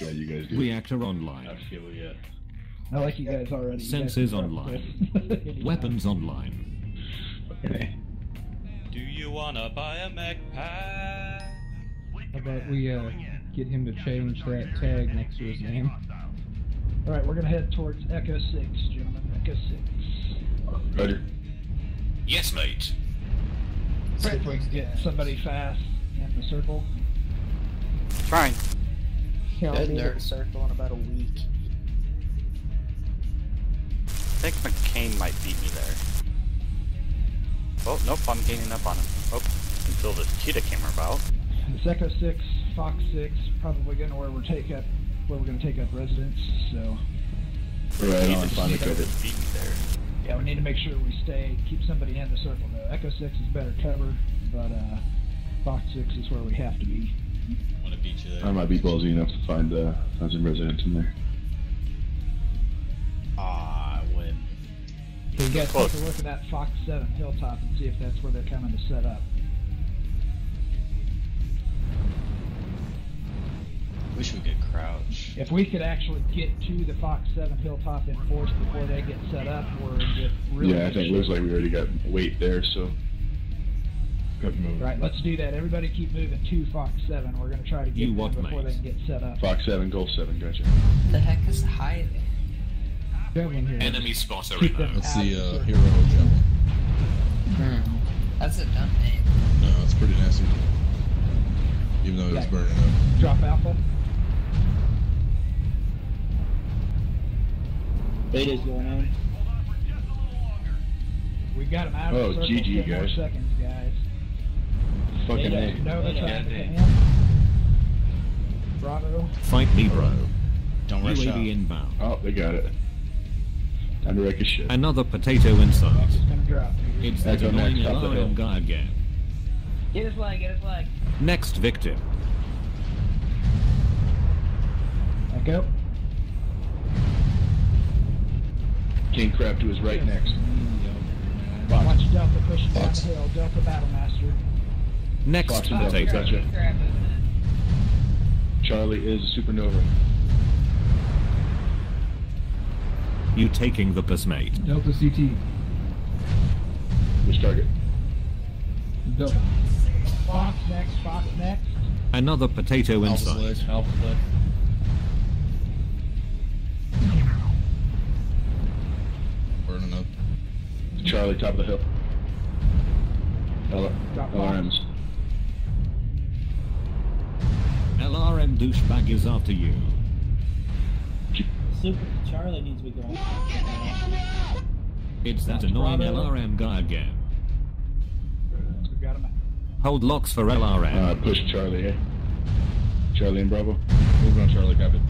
Yeah, you guys do. Reactor online. Actually, yeah. I like you guys already. You guys Sensors online. start with- anytime. Weapons online. Okay. Do you wanna buy a mech pack? How about we uh, get him to change that tag next to his name? All right, we're gonna head towards Echo Six, gentlemen. Echo Six. Ready? Yes, mate. See if we can get somebody fast in the circle. Trying. Yeah, I'll be at nerd. the circle in about a week. I think McCain might beat me there. Oh, nope, I'm gaining up on him. Oh, until the cheetah came about. It's Echo Six, Fox Six, probably gonna where we're take up where we're gonna take up residence. So Right on, Cheetah finally cheetah covered. beat me there. yeah, we need to make sure we stay keep somebody in the circle though. Echo Six is better cover, but uh, Fox Six is where we have to be. Want to beat you there. I might be ballsy enough to find uh, find some residents in there. Ah, I win. So you guys Close. take a look at that Fox Seven hilltop and see if that's where they're coming to set up. Wish we could crouch. If we could actually get to the Fox 7 hilltop in force before they get set up, we're in good, really yeah, I think it looks like we already got weight there, so. Got to move. Right, let's do that. Everybody keep moving to Fox 7. We're going to try to get You them what, before they can get set up. Fox 7, Goal 7, gotcha. The heck is hiding? Javelin here. Enemy spotter Keep them remote. That's the uh, hero javelin. Hmm. That's a dumb name. No, it's pretty nasty. Even though it was Yeah. burning up. Drop Alpha. Beta's going on. We got them out of Oh, the circle. GG, guys. seconds, guys. In. Bravo. Fight me, bro. Don't rush out. Inbound. Oh, they got it. Time to wreck his shit. Another potato in sight. Fox going to drop. It's that annoying next, top the alarm hill. guy again. Get his leg, get his leg. Next victim. Echo. King crab to his right next. Watch Delta pushing down the hill. Delta Battlemaster. Next Fox and Delta, gotcha. Charlie is a supernova. You taking the mate. Delta CT. Which target? Delta. Fox next. Fox next. Another potato in Alpha sight. select. Alpha flick. Burning up. Charlie, top of the hill. L- Drop LRMs. LRM douchebag is after you. Super Charlie needs to be going. It's that annoying LRM guy again. We got him. Hold locks for LRM. Uh, push Charlie, here. Charlie and Bravo. Moving on Charlie, copy.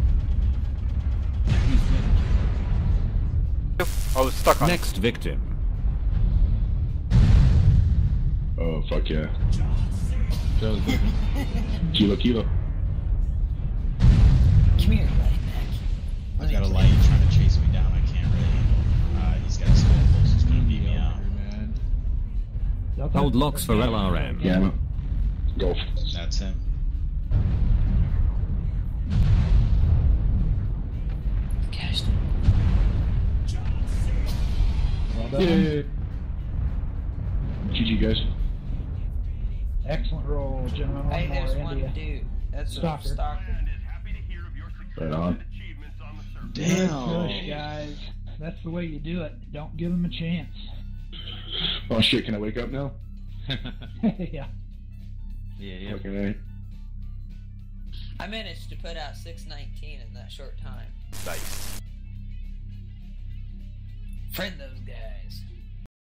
I was stuck on Next victim. Oh, fuck yeah. Charlie's moving. Kilo, kilo. Hold locks for LRM. Gamma. Golf. That's him. Cashed Well done. Yeah. GG, guys. Excellent roll, gentlemen. Hey, more, there's one India. dude. That's Stalker. a stalker. Right on. Good push, guys. That's the way you do it. Don't give them a chance. Oh shit, can I wake up now? yeah. Yeah, yeah. Fucking A. I managed to put out 619 in that short time. Nice. Friend those guys.